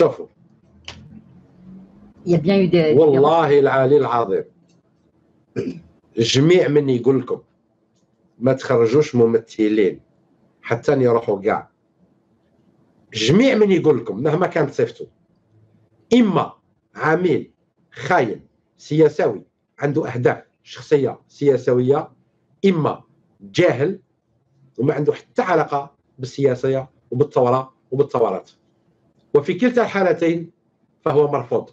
شوفوا. Il y a bien eu des. والله العلي العظيم. جميع من يقول لكم ما تخرجوش ممثلين حتى يروحوا كاع جميع من يقول لكم مهما كانت صفته إما عميل خاين سياساوي عنده أهداف شخصية سياسوية إما جاهل وما عنده حتى علاقة بالسياسيه وبالثورة وبالثورات. وفي كلتا الحالتين فهو مرفوض.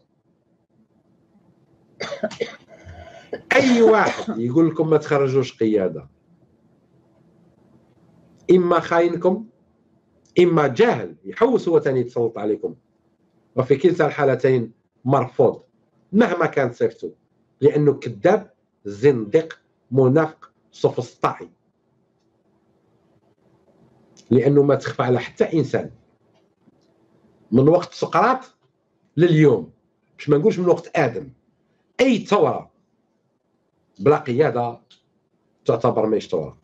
أي واحد يقول لكم ما تخرجوش قيادة. إما خاينكم إما جاهل يحوس هو ثاني يتسلط عليكم. وفي كلتا الحالتين مرفوض مهما كانت صفته لأنه كذاب زنديق منافق سوفسطائي لأنه ما تخفى على حتى إنسان. من وقت سقراط لليوم. باش ما نقولش من وقت آدم. أي ثورة بلا قيادة تعتبر ماهيش ثوره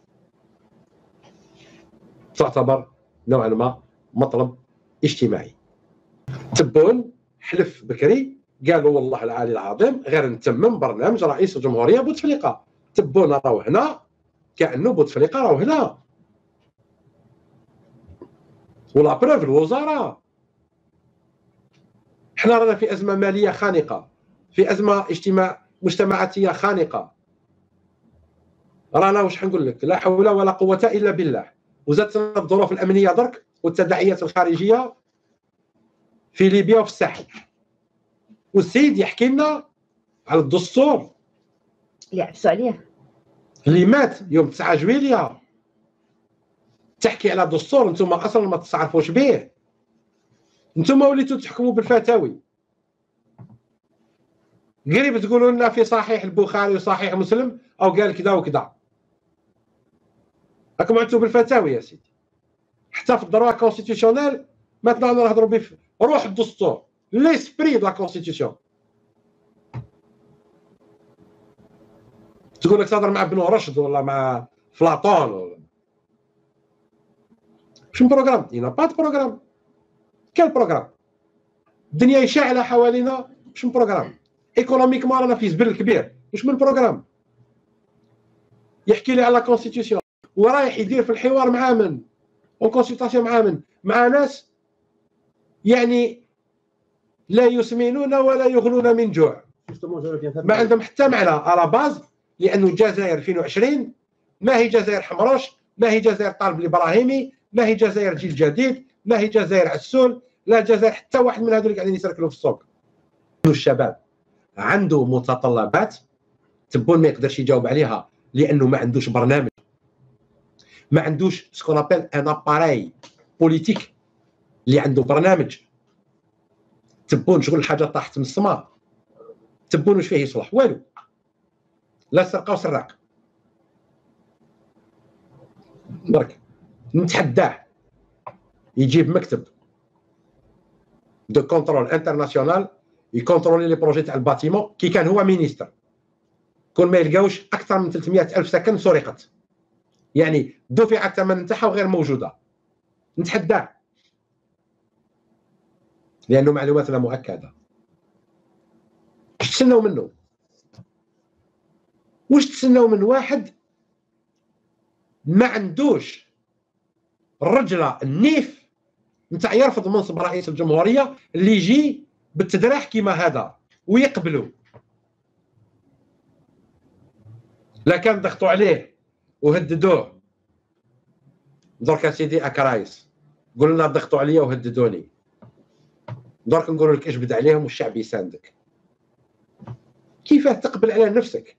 تعتبر نوعا ما مطلب اجتماعي. تبون حلف بكري قالوا والله العالي العظيم غير نتمم برنامج رئيس الجمهورية بوتفليقه تبونا راهو هنا كأنه بوتفليقه راهو هنا. ولا بروف الوزراء حنا رانا في أزمة مالية خانقة في أزمة اجتماع مجتمعاتية خانقة. رانا واش حنقول لك؟ لا حول ولا قوة إلا بالله. وزادت الظروف الأمنية درك والتداعيات الخارجية في ليبيا وفي الساحل. والسيد يحكي لنا على الدستور. اللي عفسوا عليه اللي مات يوم 9 جويليا تحكي على دستور أنتم أصلا ما تعرفوش به أنتم وليتوا تحكموا بالفتاوي. قريب تقولوا لنا في صحيح البخاري وصحيح مسلم أو قال كذا وكذا. راكم عدتوا بالفتاوي يا سيدي. حتى في ال droit constitutionnel ما نهضروا به روح الدستور. l'esprit de la constitution تقول لك تهضر مع ابن رشد ولا مع فلاطون ولا شنو programme il n'y a pas programme aucun programme. الدنيا شاعله حوالينا شنو programme. économiquement رانا في زبل كبير واش من programme. يحكي لي على constitution ورايح يدير في الحوار مع من؟ وكونسلطاسيون مع من؟ مع ناس يعني لا يسمنون ولا يغنون من جوع. ما عندهم حتى معنى. على باز لأنه الجزائر 2020 ما هي جزائر حمروش ما هي جزائر طالب الإبراهيمي ما هي جزائر جيل جديد. ما هي جزائر عسول لا جزائر حتى واحد من هذول قاعدين يسركلوا في السوق. الشباب؟ عنده متطلبات تبون ما يقدرش يجاوب عليها لأنه ما عندوش برنامج. ما عندوش ce qu'on appelle un appareil politique اللي عنده برنامج. تبون شغل الحاجة طاحت من السماء. تبون واش فيه يصلح؟ والو. لا سرقة وسراق. برك. نتحداه. يجيب مكتب de contrôle international ي contrôler les projets تاع ال bâtiment كي كان هو ministre كون ما يلقاوش أكثر من 300 ألف سكن سرقت. يعني دفع الثمن تاعها وغير موجودة. نتحداه لأنه معلوماتنا مؤكدة. واش تسناو منه؟ واش تسناو من واحد ما عندوش الرجله النيف نتاع يرفض منصب رئيس الجمهورية اللي يجي بالتدراح كيما هذا ويقبلوا لا كان ضغطوا عليه وهددوه. درك سيدي أكرايس قلنا ضغطوا عليا وهددوني. درك نقول لك اجبد عليهم والشعب يساندك. كيفاه تقبل على نفسك؟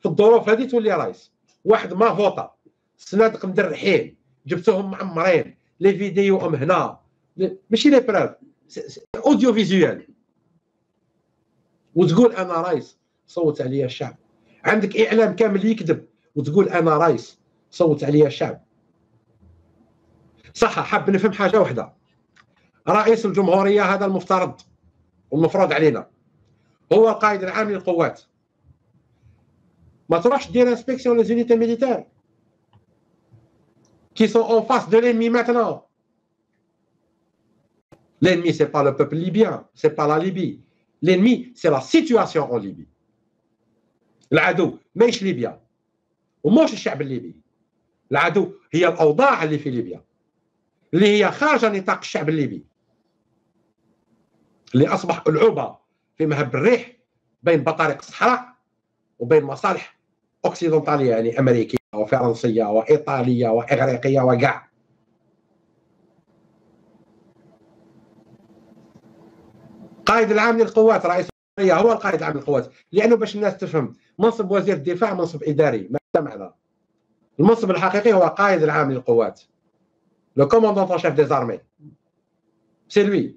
في الظروف هذه تولي رايس. واحد ما فوطا صنادق مدرحين جبتهم معمرين les vidéos أم هنا. ماشي les preuves audiovisuelles وتقول أنا رايس صوت عليا الشعب عندك إعلام كامل يكذب وتقول أنا رايس صوت عليا الشعب صح حاب نفهم حاجة واحدة. رئيس الجمهورية هذا المفترض والمفروض علينا. هو القائد العام للقوات. ما تروحش دير inspection les unités militaires qui sont en face de l'ennemi ماتنا L'ennemi, ce n'est pas le peuple libyen, ce n'est pas la Libye. L'ennemi, c'est la situation en Libye. العدو ماهيش ليبيا وماش الشعب الليبي العدو هي الاوضاع اللي في ليبيا اللي هي خارج نطاق الشعب الليبي اللي اصبح العوبه في مهب الريح بين بطارق الصحراء وبين مصالح occidentales يعني امريكيه وفرنسيه وايطاليه واغريقيه وكاع قائد العام للقوات رئيس هو القائد العام للقوات لأنه باش الناس تفهم منصب وزير الدفاع منصب إداري ما معنى. المنصب الحقيقي هو قائد العام للقوات. le commandant chef des armées c'est lui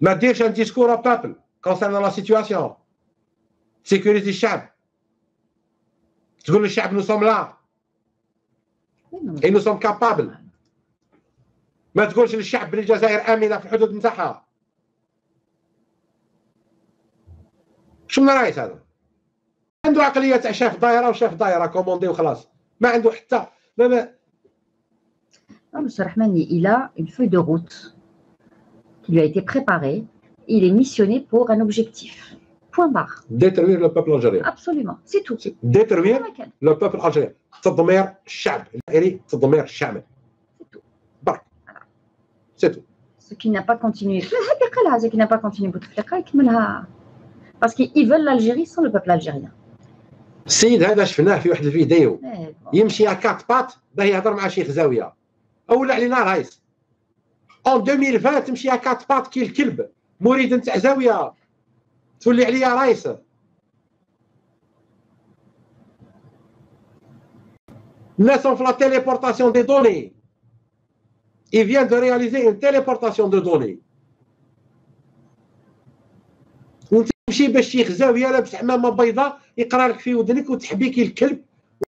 ما ديرش un discours بابل concerne la situation sécurité الشعب تقول للشعب nous sommes là et nous sommes capables ما تقولش للشعب بلي الجزائر امنه في الحدود نتاعها شنو رايت هذا عنده عقليه تاع شاف دايره وشاف دايره كوموندي وخلاص ما عنده حتى ما ما Non, M. Rahmani, il a une feuille de route qui lui a été préparée. Il est missionné pour un objectif. Point barre. Détruire le peuple algérien. Absolument. C'est tout. Détruire le peuple algérien. تدمير الشعب الجزائري تدمير الشعب. C'est tout. برك. C'est tout. Ce qui n'a pas continué. Ce qui n'a pas continué Bouteflika يكملها. Parce qu'ils veulent l'Algérie sans le peuple algérien. السيد هذا شفناه في واحد الفيديو يمشي quatre pattes باه يهضر مع شيخ زاويه اولى علينا رايس en 2020 تمشي quatre pattes كي الكلب مريد نتاع زاويه تولي عليا رايس الناس في la téléportation des données il vient de réaliser une téléportation de données. تمشي باش شيخ زاويه لابس عمامه بيضاء يقرا لك في ودنك وتحبيكي الكلب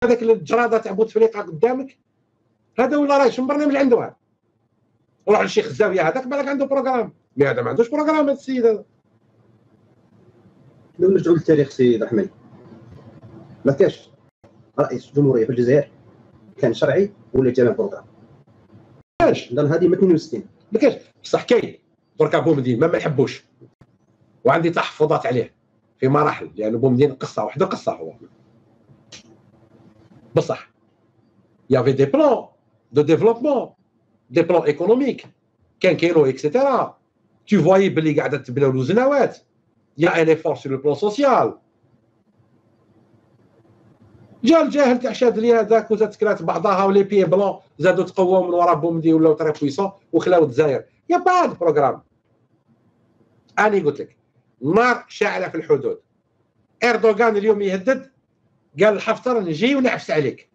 وهذاك الجرادة تاع بوتفليقه قدامك. هذا ولا راه شنو برنامج عنده هذا. روح للشيخ الزاويه هذاك بالك عنده programme. mais هذا ما عندوش programme هذا السيد هذا. نرجعوا للتاريخ سيد أحمد؟ ما كاش رئيس جمهورية في الجزائر. كان شرعي ولا جا مع programme؟ كاش لأن هذه ما 62 ما كاش بصح كاين. دركا بومدين ما ما يحبوش وعندي تحفظات عليه في مراحل لأن يعني بومدين قصة واحدة قصة هو. بصح. يافي دي بلان دو ديفلوبمون دي بلان ايكونوميك كان كاينو اكسيتيرا تو فوايي بلي قاعدة تبناو الوزنوات يا ان ايفور سور لو بلان سوسيال جا الجاهل تاع شادلي هذاك وزاد تكرات بعضها ولي بي بلون زادوا تقووا من ورا بومدي ولاو تري بويسون وخلاو الجزائر. يا با بروغرام اني قلت لك النار شاعله في الحدود. اردوغان اليوم يهدد قال الحفتر نجي ونعفس عليك.